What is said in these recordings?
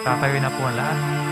Tatayo na po ang lahat.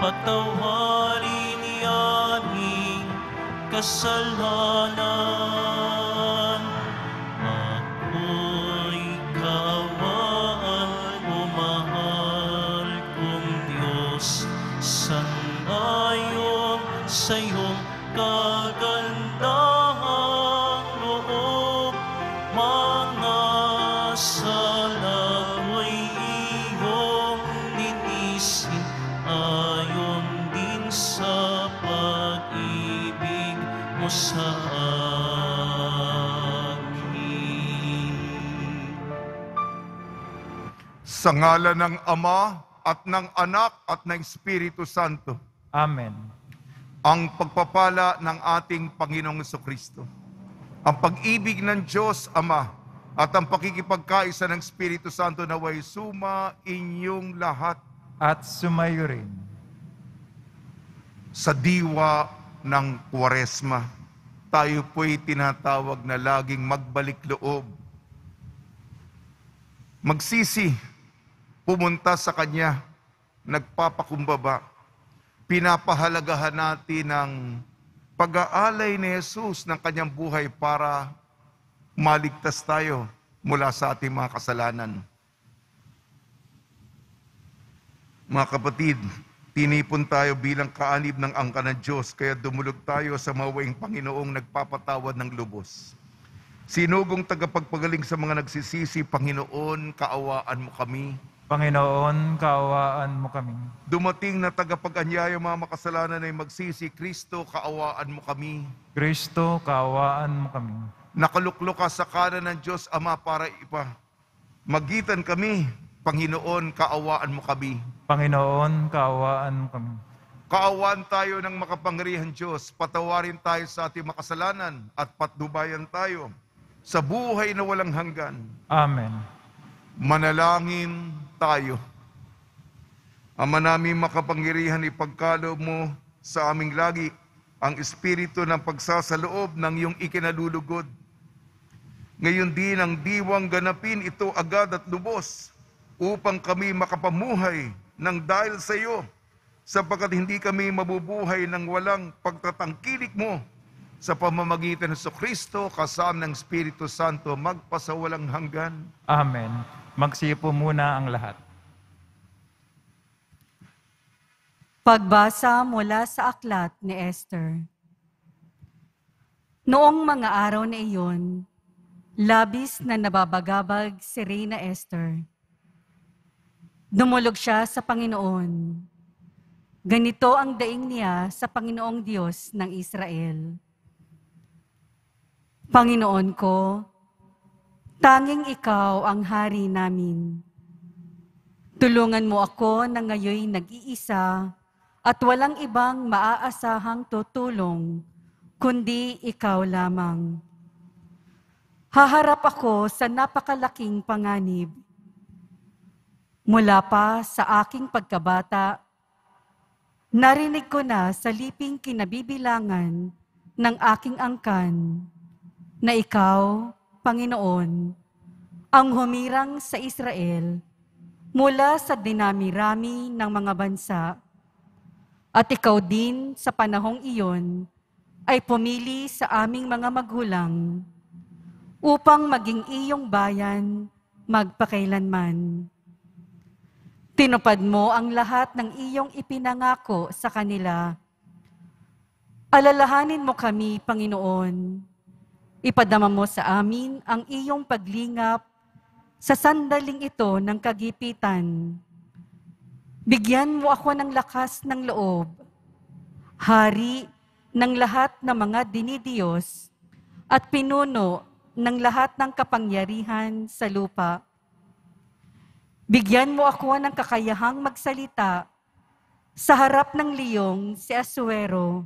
Patawarin yaning kasalanan Sa ngala ng Ama at ng Anak at ng Espiritu Santo, Amen. ang pagpapala ng ating Panginoong Kristo, ang pag-ibig ng Diyos Ama at ang pakikipagkaisa ng Espiritu Santo naway suma inyong lahat At sumayo rin. sa diwa ng Kwaresma. Tayo po'y tinatawag na laging magbalik loob. Magsisi, pumunta sa Kanya, nagpapakumbaba. Pinapahalagahan natin ang pag-aalay ni Jesus ng Kanyang buhay para maligtas tayo mula sa ating mga kasalanan. Mga kapatid, tinipon tayo bilang kaanib ng angka ng Diyos, kaya dumulog tayo sa mawaing Panginoong nagpapatawad ng lubos. Sinugong tagapagpagaling sa mga nagsisisi, Panginoon, kaawaan mo kami. Panginoon, kaawaan mo kami. Dumating na tagapag-anyaya mga makasalanan ay magsisi, Kristo, kaawaan mo kami. Kristo, kaawaan mo kami. Nakaluklok ka sa kanan ng Diyos, Ama, para ipa. Magitan kami, Panginoon, kaawaan mo kami. Panginoon, kaawaan mo kami. Kaawaan tayo ng makapangyarihan Diyos, patawarin tayo sa ating makasalanan at patnubayan tayo sa buhay na walang hanggan. Amen. Manalangin tayo. Ama namin makapangyarihan, ipagkaloob mo sa aming lagi ang espiritu ng pagsasaloob ng iyong ikinalulugod. Ngayon din ang diwang ganapin ito agad at lubos upang kami makapamuhay ng dahil sa iyo sapagkat hindi kami mabubuhay ng walang pagtatangkilik mo sa pamamagitan ng Kristo kasama ng Espiritu Santo magpasawalang hanggan. Amen. Magsipo muna ang lahat. Pagbasa mula sa aklat ni Esther. Noong mga araw na iyon, labis na nababagabag si Reyna Esther. Dumulog siya sa Panginoon. Ganito ang daing niya sa Panginoong Diyos ng Israel. Panginoon ko, tanging ikaw ang hari namin. Tulungan mo ako na ngayoy nag-iisa at walang ibang maaasahang tutulong kundi ikaw lamang. Haharap ako sa napakalaking panganib. Mula pa sa aking pagkabata, narinig ko na sa liping kinabibilangan ng aking angkan na ikaw, Panginoon, ang humirang sa Israel mula sa dinami-rami ng mga bansa. At ikaw din sa panahong iyon ay pumili sa aming mga magulang upang maging iyong bayan magpakailanman. Tinupad mo ang lahat ng iyong ipinangako sa kanila. Alalahanin mo kami, Panginoon. Ipadama mo sa amin ang iyong paglingap sa sandaling ito ng kagipitan. Bigyan mo ako ng lakas ng loob, hari ng lahat ng mga dinidiyos, at pinuno ng lahat ng kapangyarihan sa lupa. Bigyan mo ako ng kakayahang magsalita sa harap ng liyong si Asuero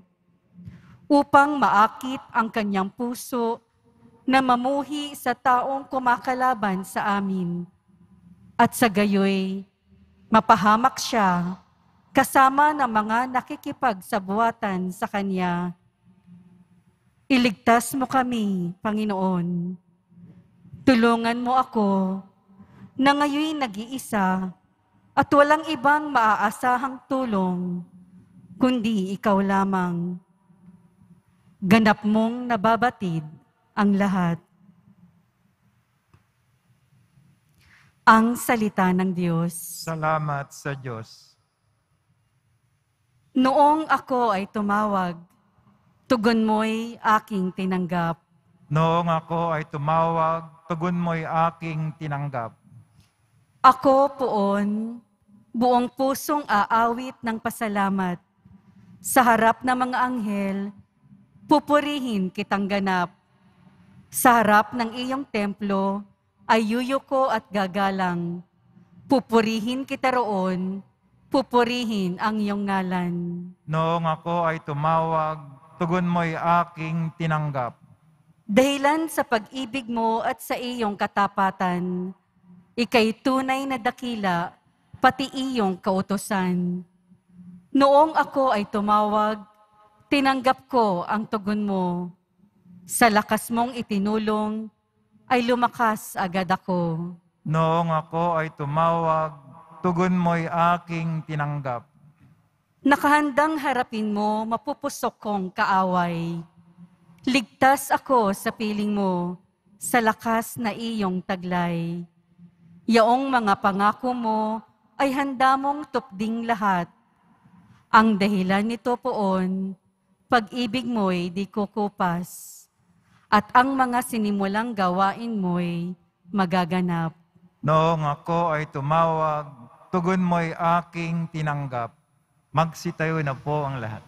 upang maakit ang kanyang puso na mamuhi sa taong kumakalaban sa amin. At sa gayoy, mapahamak siya kasama ng mga nakikipagsabuatan sa kanya. Iligtas mo kami, Panginoon. Tulungan mo ako na ngayon nag-iisa at walang ibang maaasahang tulong, kundi ikaw lamang. Ganap mong nababatid ang lahat. Ang salita ng Diyos. Salamat sa Diyos. Noong ako ay tumawag, tugon mo'y aking tinanggap. Noong ako ay tumawag, tugon mo'y aking tinanggap. Ako poon, buong pusong aawit ng pasalamat. Sa harap ng mga anghel, pupurihin kitang ganap. Sa harap ng iyong templo, ay yuyuko at gagalang. Pupurihin kita roon, pupurihin ang iyong ngalan. Noong ako ay tumawag, tugon mo'y aking tinanggap. Dahilan sa pag-ibig mo at sa iyong katapatan, ikay tunay na dakila, pati iyong kautosan. Noong ako ay tumawag, tinanggap ko ang tugon mo. Sa lakas mong itinulong, ay lumakas agad ako. Noong ako ay tumawag, tugon mo'y aking tinanggap. Nakahandang harapin mo, mapupusok kong kaaway. Ligtas ako sa piling mo, sa lakas na iyong taglay. Yaong mga pangako mo ay handa mong tupding lahat. Ang dahilan nito poon, pag-ibig mo'y di kukupas. At ang mga sinimulang gawain mo'y magaganap. Noong ako ay tumawag, tugon mo'y aking tinanggap. Magsitayo na po ang lahat.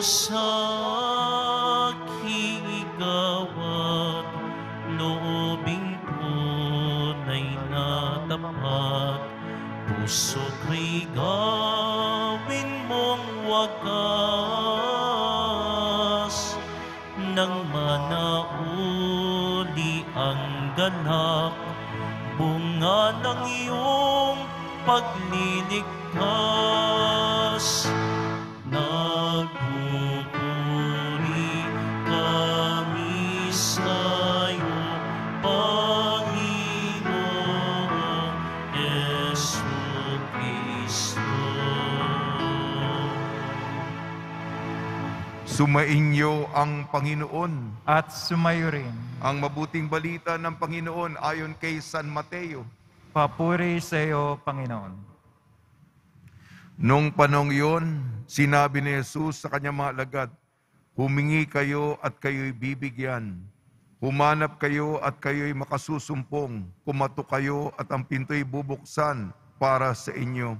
Diyos Sumainyo ang Panginoon. At sumayo rin. Ang mabuting balita ng Panginoon ayon kay San Mateo. Papuri sa iyo, Panginoon. Nung panong yon, sinabi ni Jesus sa kanyang mga alagad, Humingi kayo at kayo'y bibigyan. Humanap kayo at kayo'y makasusumpong. Kumato kayo at ang pinto'y bubuksan para sa inyo.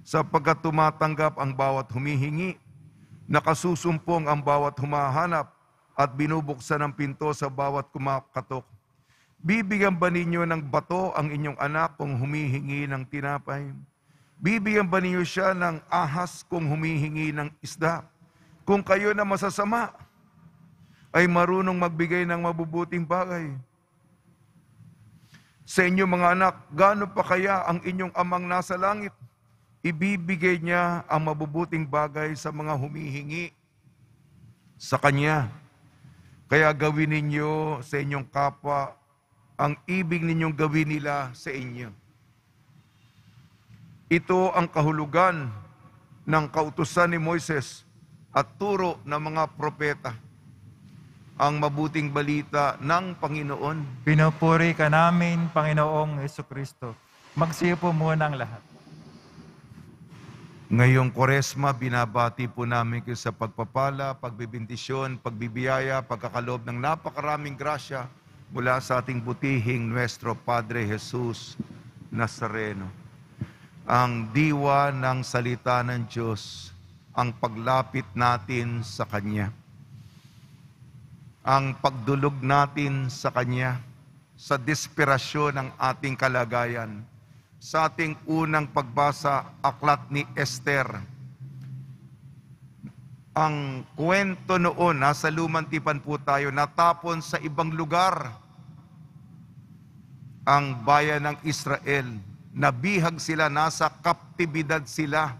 Sapagkat tumatanggap ang bawat humihingi, nakasusumpong ang bawat humahanap, at binubuksan ang pinto sa bawat kumakatok. Bibigyan ba ninyo ng bato ang inyong anak kung humihingi ng tinapay? Bibigyan ba ninyo siya ng ahas kung humihingi ng isda? Kung kayo na masasama, ay marunong magbigay ng mabubuting bagay. Sa inyo mga anak, gaano pa kaya ang inyong amang nasa langit? Ibibigay niya ang mabubuting bagay sa mga humihingi sa Kanya. Kaya gawin ninyo sa inyong kapwa ang ibig ninyong gawin nila sa inyo. Ito ang kahulugan ng kautusan ni Moises at turo ng mga propeta. Ang mabuting balita ng Panginoon. Pinupuri ka namin, Panginoong Yesu Kristo. Magsiyo po muna ang lahat. Ngayong Koresma, binabati po namin kayo sa pagpapala, pagbibindisyon, pagbibiyaya, pagkakalob ng napakaraming grasya mula sa ating butihing Nuestro Padre Jesus Nazareno. Ang diwa ng salita ng Diyos, ang paglapit natin sa Kanya. Ang pagdulog natin sa Kanya sa desperasyon ng ating kalagayan sa ating unang pagbasa, aklat ni Esther. Ang kwento noon, nasa lumantipan po tayo, natapon sa ibang lugar ang bayan ng Israel. Nabihag sila, nasa kaptibidad sila.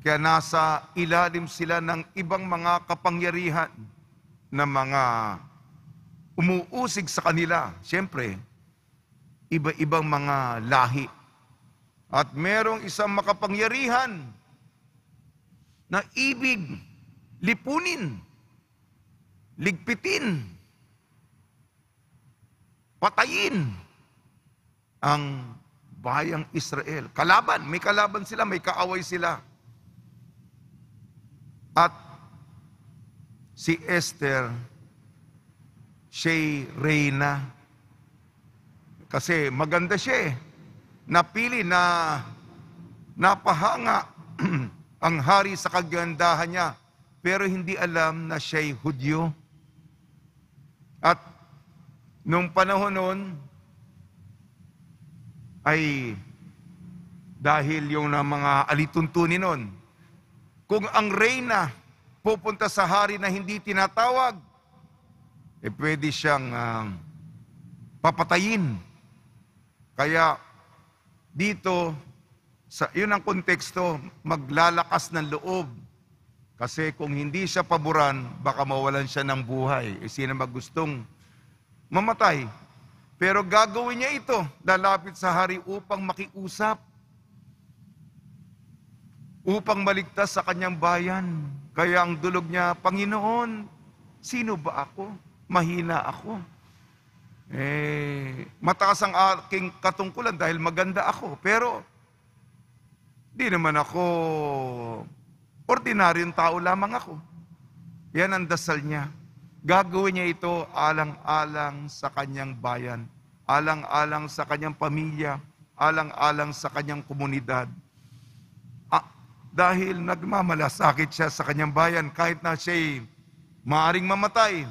Kaya nasa ilalim sila ng ibang mga kapangyarihan na mga umuusig sa kanila. Siyempre, iba-ibang mga lahi. At merong isang makapangyarihan na ibig lipunin, ligpitin, patayin ang bayang Israel. Kalaban, may kalaban sila, may kaaway sila. At si Esther, siya'y reyna. Kasi maganda siya eh napili na napahanga ang hari sa kagandahan niya, pero hindi alam na siya'y Hudyo. At nung panahon noon, ay dahil yung na mga alituntunin noon, kung ang reyna pupunta sa hari na hindi tinatawag, eh pwede siyang ah, papatayin. Kaya dito, sa, yun ang konteksto, maglalakas ng loob. Kasi kung hindi siya paboran, baka mawalan siya ng buhay. E sino magustong mamatay? Pero gagawin niya ito, lalapit sa hari upang makiusap. Upang maligtas sa kanyang bayan. Kaya ang dulog niya, Panginoon, sino ba ako? Mahina ako. Eh, mataas ang aking katungkulan dahil maganda ako. Pero, di naman ako ordinaryong tao lamang ako. Yan ang dasal niya. Gagawin niya ito alang-alang sa kanyang bayan, alang-alang sa kanyang pamilya, alang-alang sa kanyang komunidad. Ah, dahil nagmamalasakit siya sa kanyang bayan kahit na siya'y maaring mamatay,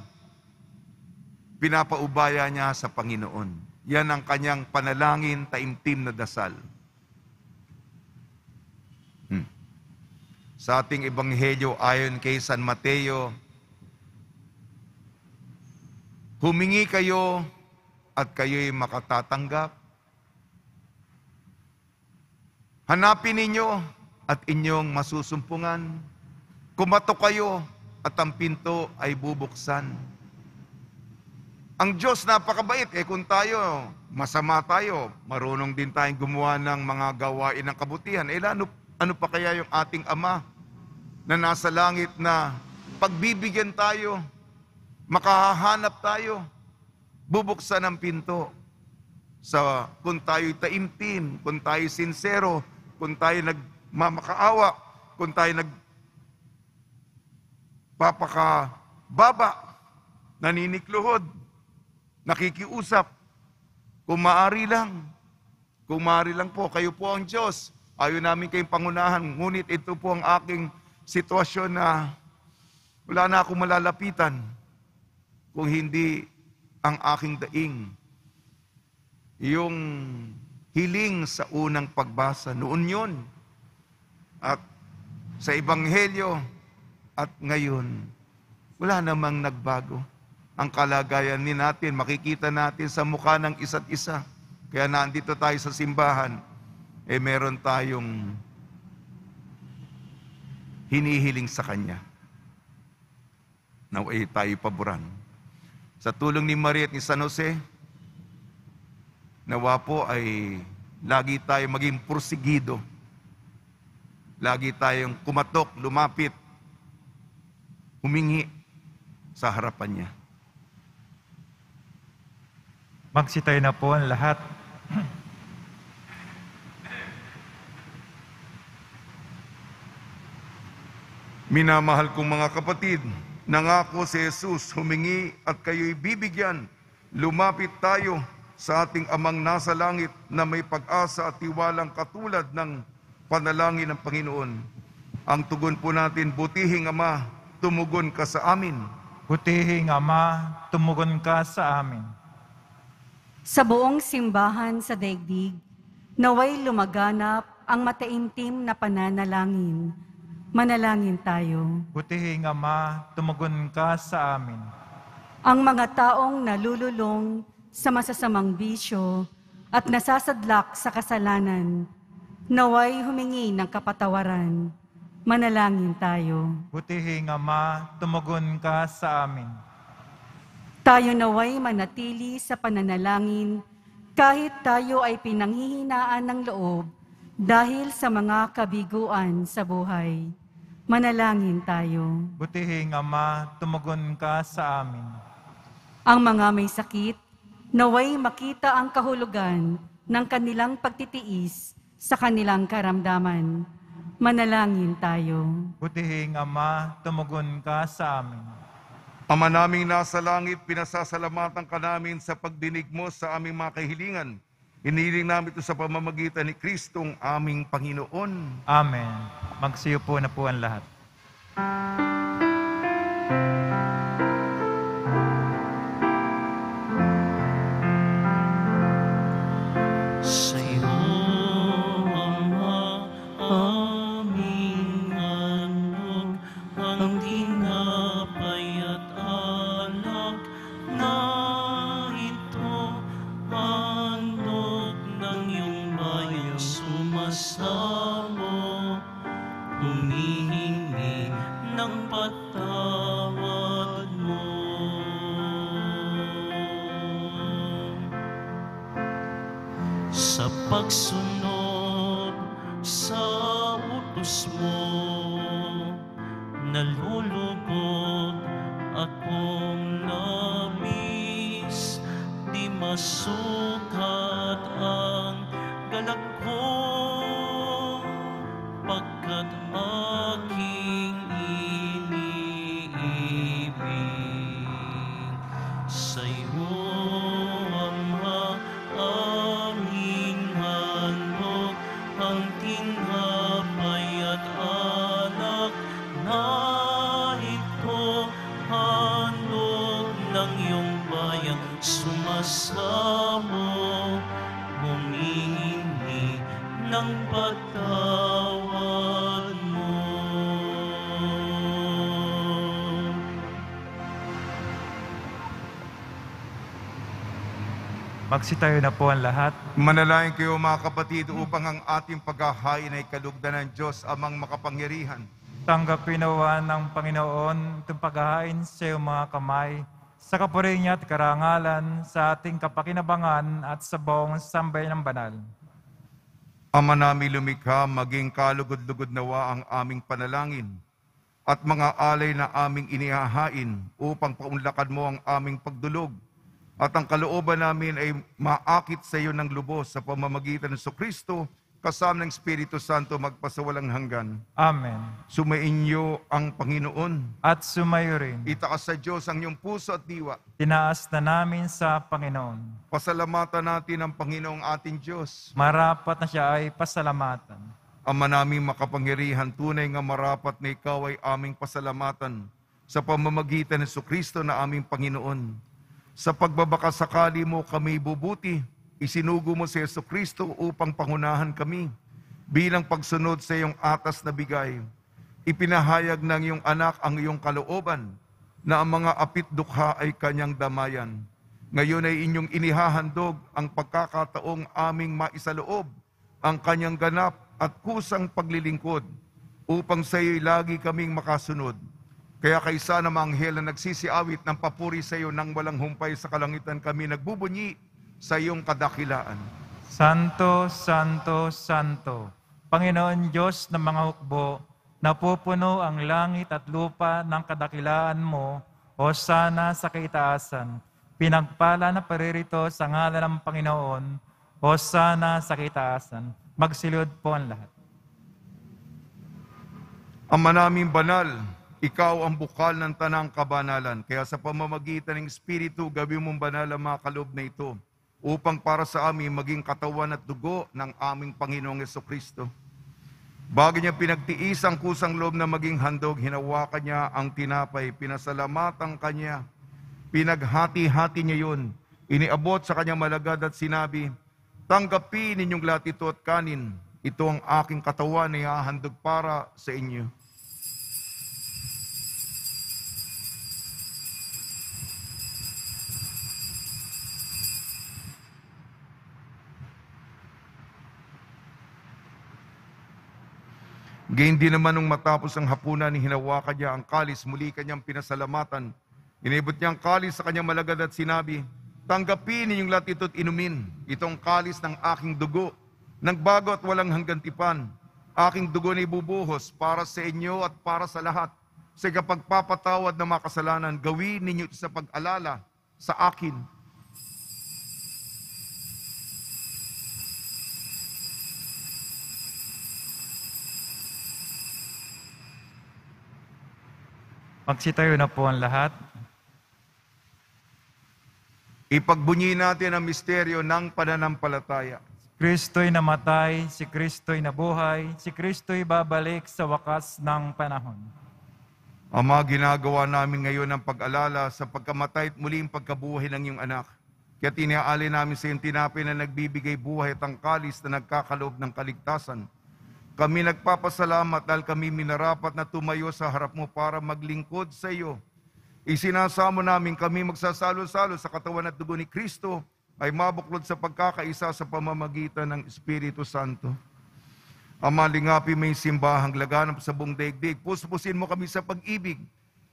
pinapaubaya niya sa Panginoon. Yan ang kanyang panalangin, taimtim na dasal. Hmm. Sa ating ebanghelyo ayon kay San Mateo, humingi kayo at kayo'y makatatanggap. Hanapin ninyo at inyong masusumpungan. Kumatok kayo at ang pinto ay bubuksan. Ang Diyos napakabait. Eh kung tayo, masama tayo, marunong din tayong gumawa ng mga gawain ng kabutihan. Eh ano, ano pa kaya yung ating Ama na nasa langit na pagbibigyan tayo, makahanap tayo, bubuksan ang pinto. Sa kung tayo'y taimtim, kung tayo'y sincero, kung tayo nagmamakaawa, kung tayo nag papakababa, naninikluhod, nakikiusap. Kung maaari lang, kung maaari lang po, kayo po ang Diyos. Ayaw namin kayong pangunahan, ngunit ito po ang aking sitwasyon na wala na akong malalapitan kung hindi ang aking daing. Yung hiling sa unang pagbasa, noon yun. At sa Ebanghelyo at ngayon, wala namang nagbago. Ang kalagayan ni natin, makikita natin sa mukha ng isa't isa. Kaya nandito tayo sa simbahan, eh meron tayong hinihiling sa Kanya. Naway tayo paboran. Sa tulong ni Maria at ni San Jose, nawa po ay lagi tayo maging pursigido. Lagi tayong kumatok, lumapit, humingi sa harapan niya. Magsitayo na po ang lahat. Minamahal kong mga kapatid, nangako si Jesus, humingi at kayo'y bibigyan. Lumapit tayo sa ating amang nasa langit na may pag-asa at tiwalang katulad ng panalangin ng Panginoon. Ang tugon po natin, butihing Ama, tumugon ka sa amin. Butihing Ama, tumugon ka sa amin. Sa buong simbahan sa daigdig, naway lumaganap ang mataimtim na pananalangin. Manalangin tayo. Butihing Ama, tumugon ka sa amin. Ang mga taong nalululong sa masasamang bisyo at nasasadlak sa kasalanan, naway humingi ng kapatawaran. Manalangin tayo. Butihing Ama, tumugon ka sa amin. Tayo naway manatili sa pananalangin kahit tayo ay pinanghihinaan ng loob dahil sa mga kabiguan sa buhay. Manalangin tayo. Butihing Ama, tumugon ka sa amin. Ang mga may sakit, naway makita ang kahulugan ng kanilang pagtitiis sa kanilang karamdaman. Manalangin tayo. Butihing Ama, tumugon ka sa amin. Ama naming nasa langit, pinasasalamatan ka namin sa pagdinig mo sa aming mga kahilingan. Hiniling namin ito sa pamamagitan ni Kristong aming Panginoon. Amen. Magsiyo po na po ang lahat. say Magsitayo na po ang lahat. Manalangin kayo mga kapatid upang ang ating paghahain ay kalugdan ng Diyos amang makapangyarihan. Tanggapin nawa ng Panginoon itong paghahain sa iyong mga kamay sa kapuri niya at karangalan sa ating kapakinabangan at sa buong sambay ng banal. Ama namin lumikha, maging kalugod-lugod nawa ang aming panalangin at mga alay na aming inihahain upang paunlakan mo ang aming pagdulog at ang kalooban namin ay maakit sa iyo ng lubos sa pamamagitan ng Kristo kasama ng Espiritu Santo magpasawalang hanggan. Amen. Sumainyo ang Panginoon. At sumayo rin. Itaas sa Diyos ang iyong puso at diwa. Tinaas na namin sa Panginoon. Pasalamatan natin ang Panginoong ating Diyos. Marapat na siya ay pasalamatan. Ama naming makapangyarihan, tunay nga marapat na ikaw ay aming pasalamatan sa pamamagitan ng Kristo na aming Panginoon. Sa pagbabakasakali mo kami bubuti, isinugo mo si Yeso Kristo upang pangunahan kami bilang pagsunod sa iyong atas na bigay. Ipinahayag ng iyong anak ang iyong kalooban na ang mga apit dukha ay kanyang damayan. Ngayon ay inyong inihahandog ang pagkakataong aming maisaloob ang kanyang ganap at kusang paglilingkod upang sa iyo'y lagi kaming makasunod. Kaya kaysa na mga anghel na nagsisiawit ng papuri sa iyo nang walang humpay sa kalangitan kami nagbubunyi sa iyong kadakilaan. Santo, Santo, Santo, Panginoon Diyos ng mga hukbo, napupuno ang langit at lupa ng kadakilaan mo, o sana sa kaitaasan. Pinagpala na paririto sa ngalan ng Panginoon, o sana sa kaitaasan. Magsilod po ang lahat. Ama naming banal, ikaw ang bukal ng tanang kabanalan. Kaya sa pamamagitan ng Espiritu, gawin mong banal ang mga kaloob na ito upang para sa amin maging katawan at dugo ng aming Panginoong Yeso Kristo. Bago niya pinagtiis ang kusang loob na maging handog, hinawakan niya ang tinapay, pinasalamatan kanya, pinaghati-hati niya yun, iniabot sa kanyang malagad at sinabi, Tanggapin ninyong lahat ito at kanin, ito ang aking katawan na ihahandog para sa inyo. Gayun din naman nung matapos ang hapunan, hinawakan niya ang kalis, muli kanyang pinasalamatan. Inibot niya ang kalis sa kanyang malagad at sinabi, Tanggapin ninyong lahat ito't inumin, itong kalis ng aking dugo, nagbago at walang hanggantipan. Aking dugo na ibubuhos para sa inyo at para sa lahat. Sa kapagpapatawad ng mga kasalanan, gawin ninyo sa pag-alala sa akin. Magsitayo na po ang lahat. Ipagbunyi natin ang misteryo ng pananampalataya. Kristo'y namatay, si Kristo'y nabuhay, si Kristo'y babalik sa wakas ng panahon. Ama, ginagawa namin ngayon ang pag-alala sa pagkamatay at muling pagkabuhay ng iyong anak. Kaya tiniaali namin sa iyong tinapay na nagbibigay buhay at ang kalis na nagkakaloob ng kaligtasan. Kami nagpapasalamat dahil kami minarapat na tumayo sa harap mo para maglingkod sa iyo. Isinasamo namin kami magsasalo-salo sa katawan at dugo ni Kristo ay mabuklod sa pagkakaisa sa pamamagitan ng Espiritu Santo. Ama, lingapi may simbahang laganap sa buong daigdig. Puspusin mo kami sa pag-ibig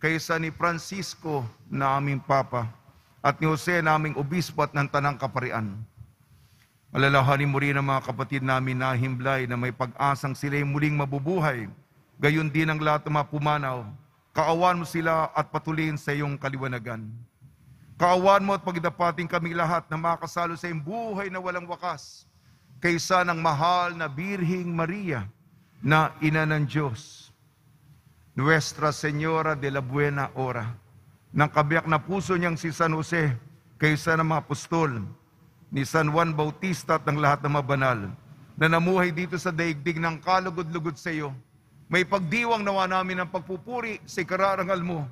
kaysa ni Francisco na aming Papa at ni Jose na aming Obispo at ng Tanang Kaparian. Alalahanin mo rin ang mga kapatid namin na himlay na may pag-asang sila'y muling mabubuhay. Gayon din ang lahat ng mga pumanaw. Kaawan mo sila at patuloyin sa iyong kaliwanagan. Kaawan mo at pagdapating kami lahat na makasalo sa iyong buhay na walang wakas kaysa ng mahal na Birhing Maria na ina ng Diyos. Nuestra Señora de la Buena Hora, ng kabiyak na puso niyang si San Jose kaysa ng mga apostol, ni San Juan Bautista at ng lahat ng mga banal na namuhay dito sa daigdig ng kalugod-lugod sa iyo. May pagdiwang nawa namin ng pagpupuri sa ikararangal mo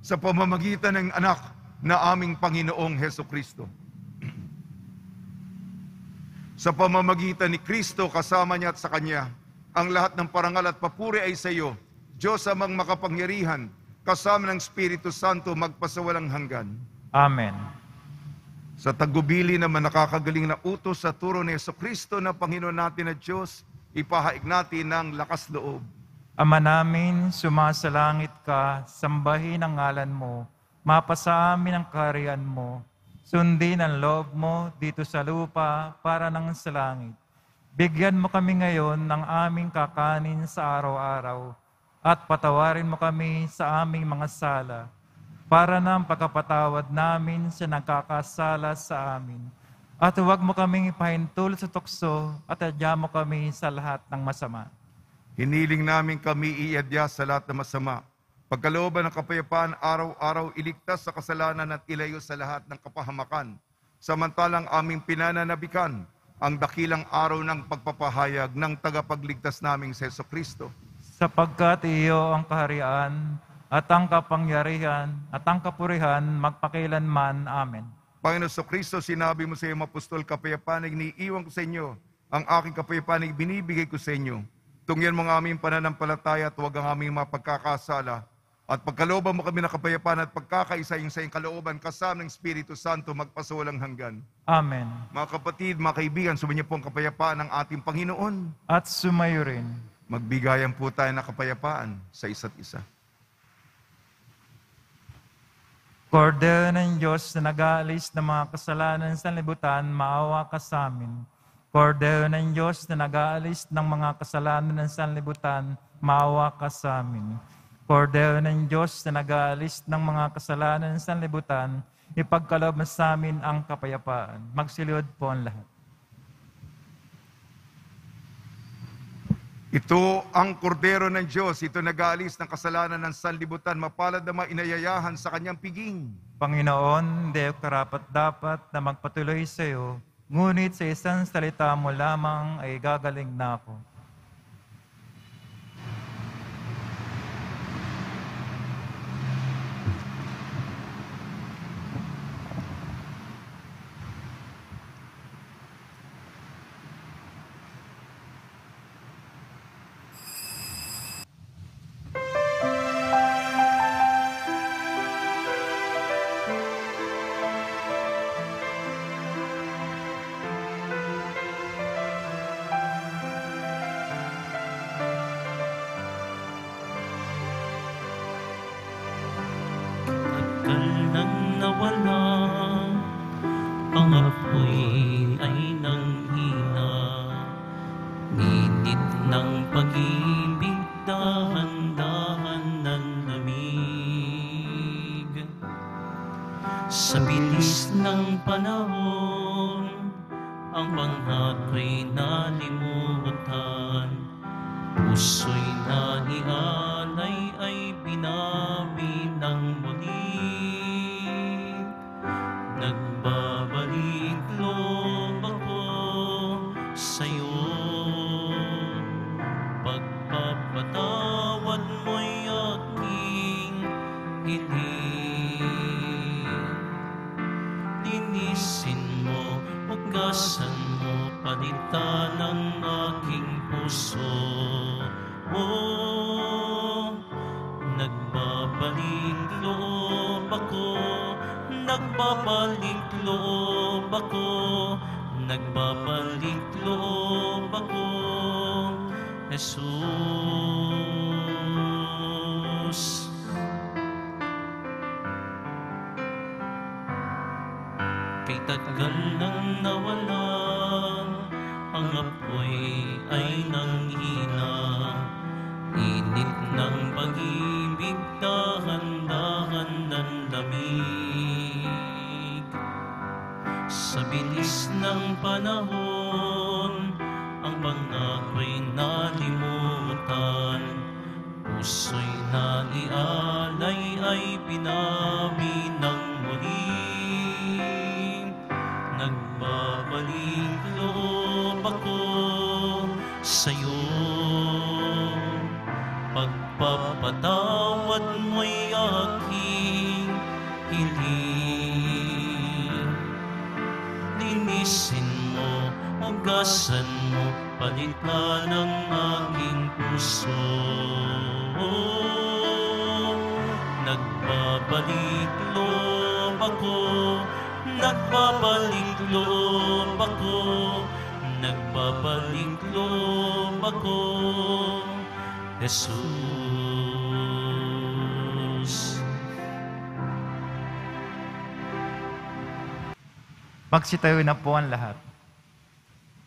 sa pamamagitan ng anak na aming Panginoong Heso Kristo. Sa pamamagitan ni Kristo kasama niya at sa Kanya, ang lahat ng parangal at papuri ay sa iyo, Diyos amang makapangyarihan, kasama ng Espiritu Santo magpasawalang hanggan. Amen. Sa tagubili naman nakakagaling na utos sa turo ni Yeso Kristo na Panginoon natin at Diyos, ipahaig natin ng lakas loob. Ama namin, sumasalangit ka, sambahin ang ngalan mo, mapasa amin ang kaharian mo, sundin ang loob mo dito sa lupa para nang sa langit. Bigyan mo kami ngayon ng aming kakanin sa araw-araw at patawarin mo kami sa aming mga sala para ng pagkapatawad namin sa nagkakasala sa amin. At huwag mo kaming ipahintulot sa tukso at adya mo kami sa lahat ng masama. Hiniling namin kami iadya sa lahat ng masama. Pagkalooban ng kapayapaan, araw-araw iligtas sa kasalanan at ilayo sa lahat ng kapahamakan. Samantalang aming pinananabikan ang dakilang araw ng pagpapahayag ng tagapagligtas naming sa Yeso Kristo. sapagkat iyo ang kaharian at ang kapangyarihan at ang kapurihan magpakilanman. Amen. Panginoon sa Kristo, sinabi mo sa iyong apostol, kapayapaan ay iniiwan ko sa inyo. Ang aking kapayapaan ay binibigay ko sa inyo. Tungyan mo ang aming pananampalataya at huwag ang aming mapagkakasala. At pagkalooban mo kami ng kapayapaan at pagkakaisa yung sa iyong kalooban kasama ng Espiritu Santo magpasawalang hanggan. Amen. Mga kapatid, mga kaibigan, sumainyo po ang kapayapaan ng ating Panginoon. At sumayo rin. Magbigayan po tayo ng kapayapaan sa isa't isa. Kordero ng Diyos na nag-aalis ng mga kasalanan sa libutan, maawa ka sa amin. Kordero ng Diyos na nag-aalis ng mga kasalanan ng sanlibutan, maawa ka sa amin. Kordero ng Diyos na nag-aalis ng mga kasalanan ng sanlibutan, ipagkaloob mo sa amin ang kapayapaan. Magsiliod po ang lahat. Ito ang kordero ng Diyos, ito nag-aalis ng kasalanan ng sanlibutan, mapalad na mainayayahan sa kanyang piging. Panginoon, hindi ako karapat-dapat na magpatuloy sa iyo, ngunit sa isang salita mo lamang ay gagaling na ako. Ng mo, palitan ang aking puso. Oh, nagbabalik loob ako, nagbabalik loob ako, nagbabalik loob ako, Jesus. Kay tagal nang nawala Ang apoy ay nanghina. Init ng pag-ibig Dahan-dahan ng lamig. Sa bilis ng panahon Ang pangako'y nalimutan. Puso'y naialay ay pinawi ng muli Nagbabalik sa'yo. Pagpapatawad mo'y aking hiling. Linisin mo, hugasan mo, palitan ang aking puso. Nagbabalik loob ako, nagbabalik loob ako, nagbabalik loob ako, Jesus. Magsitayo na po ang lahat.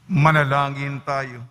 Manalangin tayo.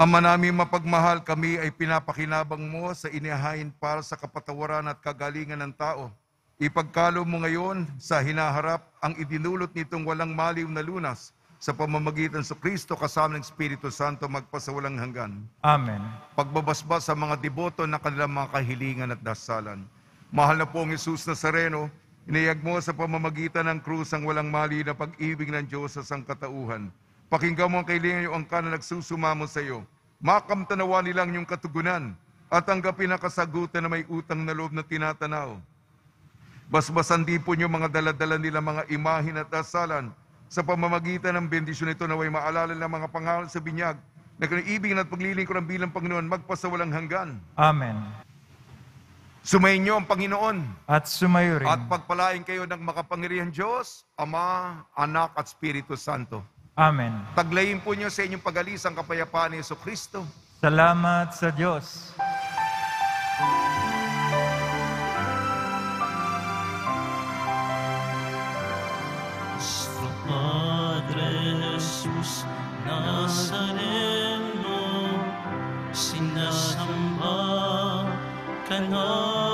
Ama namin mapagmahal, kami ay pinapakinabang mo sa inihain para sa kapatawaran at kagalingan ng tao. Ipagkalo mo ngayon sa hinaharap ang idinulot nitong walang maliw na lunas sa pamamagitan sa Kristo kasama ng Espiritu Santo magpasawalang hanggan. Amen. Pagbabasbas sa mga deboto ng kanilang mga kahilingan at dasalan. Mahal na pong Jesus Nazareno, inayag mo sa pamamagitan ng krus ang walang mali na pag-ibig ng Diyos sa sangkatauhan. Pakinggan mo ang kailangan yung angka na nagsusumamo sa iyo. Makamtanawa nilang yung katugunan at tanggapin ang kasagutan na may utang na loob na tinatanaw. Basbasan din po niyo mga daladala nila mga imahin at dasalan sa pamamagitan ng bendisyon nito naway maalala ng mga pangalan sa binyag na ibig at paglilingkod ng bilang Panginoon magpasawalang hanggan. Amen. Sumayin niyo ang Panginoon At sumayo rin. at pagpalain kayo ng makapangyarihan Diyos, Ama, Anak at Espiritu Santo. Amen. Taglayin po niyo sa inyong pagalis ang kapayapaan ni Yeso Kristo. Salamat sa Diyos. Nuestro Padre Jesús Nazareno, sinasamba ka namin.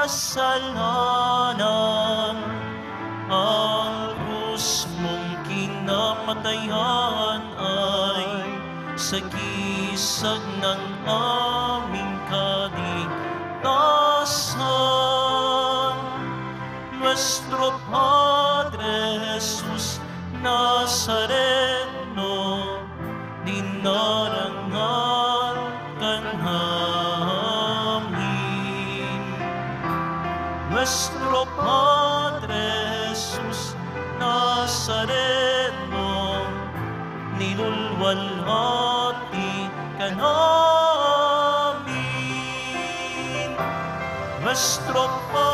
Kasalanan. Ang krus mong kinamatayan ay sagisag ng aming kaligtasan. Nuestro Padre Jesus Nazareno, dinarangal ka. Nuestro Padre Jesus Nazareno, nilulwalhati ka namin. Nuestro Padre